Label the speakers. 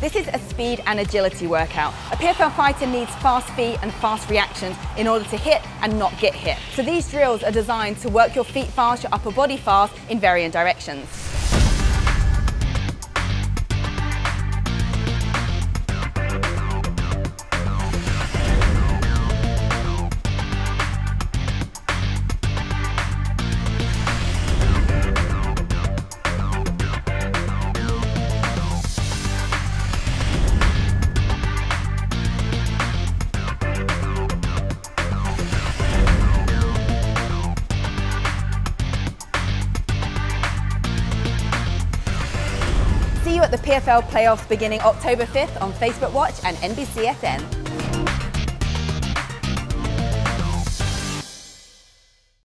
Speaker 1: This is a speed and agility workout. A PFL fighter needs fast feet and fast reactions in order to hit and not get hit. So these drills are designed to work your feet fast, your upper body fast in varying directions. You at the PFL playoffs beginning October 5th on Facebook Watch and NBCSN.